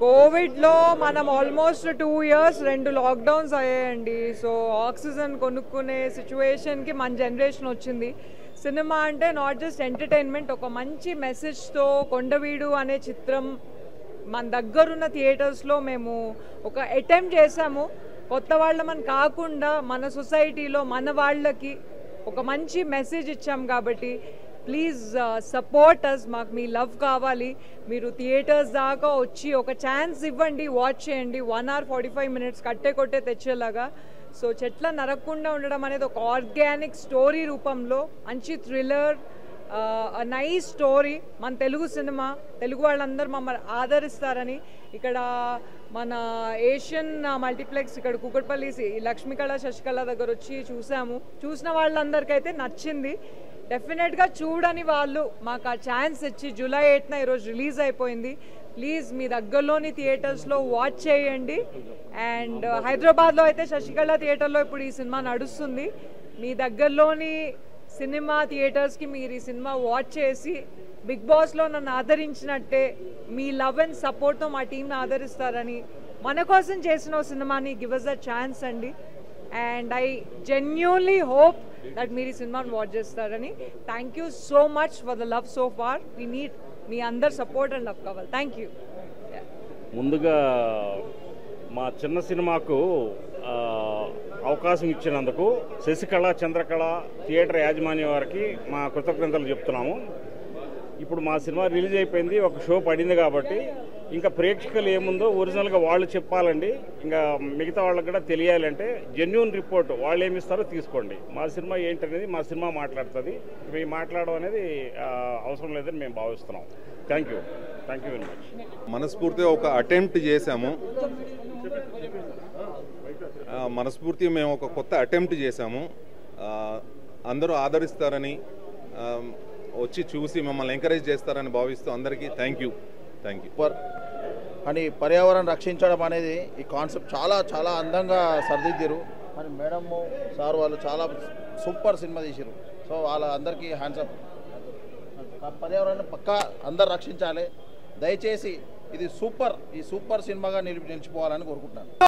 కోవిడ్లో మనం almost two years రెండు లాక్డౌన్స్ అయ్యాయండి. సో ఆక్సిజన్ కొనుక్కునే సిచ్యువేషన్కి మన జనరేషన్ వచ్చింది. సినిమా అంటే నాట్ జస్ట్ ఎంటర్టైన్మెంట్ ఒక మంచి మెసేజ్తో కొండవీడు అనే చిత్రం మన దగ్గరున్న థియేటర్స్లో మేము ఒక అటెంప్ట్ చేశాము. కొత్త వాళ్ళమని కాకుండా మన సొసైటీలో మన వాళ్ళకి ఒక మంచి మెసేజ్ ఇచ్చాం కాబట్టి ప్లీజ్ సపోర్ట్ అస్ మాకు మీ లవ్ కావాలి. మీరు థియేటర్స్ దాకా వచ్చి ఒక ఛాన్స్ ఇవ్వండి వాచ్ చేయండి. One hour forty five minutes కట్టే కొట్టే తెచ్చేలాగా. సో చెట్ల నరకుండా ఉండడం అనేది ఒక ఆర్గానిక్ స్టోరీ రూపంలో మంచి థ్రిల్లర్ నైస్ స్టోరీ మన తెలుగు సినిమా తెలుగు వాళ్ళందరూ మమ్మల్ని ఆదరిస్తారని ఇక్కడ మన ఏషియన్ మల్టీప్లెక్స్ ఇక్కడ కుకట్పల్లి సి- లక్ష్మీకళ శశికళ దగ్గర వచ్చి చూసాము. చూసిన వాళ్ళందరికైతే నచ్చింది. డెఫినెట్గా చూడని వాళ్ళు మాకు ఆ ఛాన్స్ ఇచ్చి జూలై ఎయిట్న ఈరోజు రిలీజ్ అయిపోయింది. ప్లీజ్ మీ దగ్గరలోని థియేటర్స్లో వాచ్ చేయండి. అండ్ uh, హైదరాబాద్లో అయితే శశికళ థియేటర్లో ఇప్పుడు ఈ సినిమా నడుస్తుంది. మీ దగ్గరలోని సినిమా థియేటర్స్కి మీరు ఈ సినిమా వాచ్ చేసి బిగ్ బాస్లో నన్ను ఆదరించినట్టే మీ లవ్ అండ్ సపోర్ట్తో మా టీంని ఆదరిస్తారని మన కోసం చేసిన సినిమాని గివ్ అస్ అ ఛాన్స్ అండి. And I genuinely hope that మీరు ఈ సినిమాను వాచ్ చేస్తారని. Thank you so much for the love so far we need మీ అందరు సపోర్ట్ అండ్ లవ్ కావాలి. థ్యాంక్ యూ ముందుగా మా చిన్న సినిమాకు అవకాశం ఇచ్చినందుకు శశికళ చంద్రకళ థియేటర్ యాజమాన్యం వారికి మా కృతజ్ఞతలు చెప్తున్నాము. ఇప్పుడు మా సినిమా రిలీజ్ అయిపోయింది ఒక షో పడింది కాబట్టి ఇంకా ప్రేక్షకులు ఏముందో ఒరిజినల్గా వాళ్ళు చెప్పాలండి. ఇంకా మిగతా వాళ్ళకి కూడా తెలియాలంటే జెన్యున్ రిపోర్ట్ వాళ్ళు ఏమి ఇస్తారో తీసుకోండి. మా సినిమా ఏంటనేది మా సినిమా మాట్లాడుతుంది. ఇవి మాట్లాడడం అనేది అవసరం లేదని మేము భావిస్తున్నాం. Thank you thank you very much మనస్ఫూర్తిగా ఒక అటెంప్ట్ చేశాము. మనస్ఫూర్తిగా మేము ఒక కొత్త అటెంప్ట్ చేశాము. అందరూ ఆదరిస్తారని వచ్చి చూసి మమ్మల్ని ఎంకరేజ్ చేస్తారని భావిస్తూ అందరికీ థ్యాంక్ యూ థ్యాంక్ యూ అని పర్యావరణం రక్షించడం అనేది ఈ కాన్సెప్ట్ చాలా చాలా అందంగా సర్దిద్దిరు. మరి మేడమ్ సార్ వాళ్ళు చాలా సూపర్ సినిమా తీసారు సో వాళ్ళ అందరికీ హ్యాండ్సప్ పర్యావరణం పక్కా అందరు రక్షించాలి. దయచేసి ఇది సూపర్ ఈ సూపర్ సినిమాగా నిలిపి నిలిచిపోవాలని కోరుకుంటున్నాను.